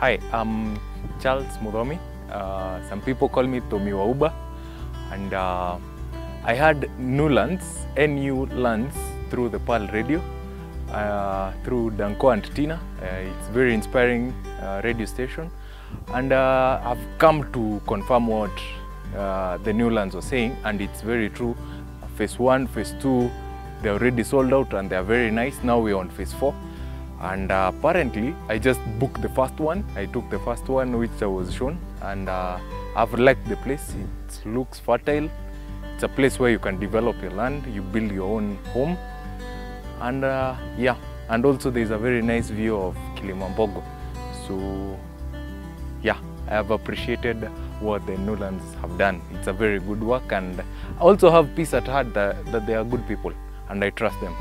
Hi, I'm Charles Mudomi. Uh, some people call me Tomi Wauba. And uh, I had Newlands, NU Lands, through the Pearl Radio, uh, through Danko and Tina. Uh, it's very inspiring uh, radio station. And uh, I've come to confirm what uh, the Newlands were saying, and it's very true. Phase one, phase two, they're already sold out and they're very nice. Now we're on phase four. And uh, apparently, I just booked the first one. I took the first one which I was shown, and uh, I've liked the place. It looks fertile. It's a place where you can develop your land, you build your own home, and uh, yeah. And also, there's a very nice view of Kilimambogo. So, yeah, I have appreciated what the Nulands have done. It's a very good work, and I also have peace at heart that, that they are good people, and I trust them.